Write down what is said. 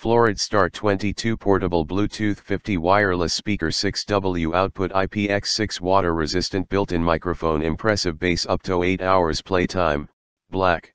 Florid Star 22 Portable Bluetooth 50 Wireless Speaker 6W Output IPX6 Water Resistant Built-in Microphone Impressive Bass Up to 8 Hours Playtime, Black.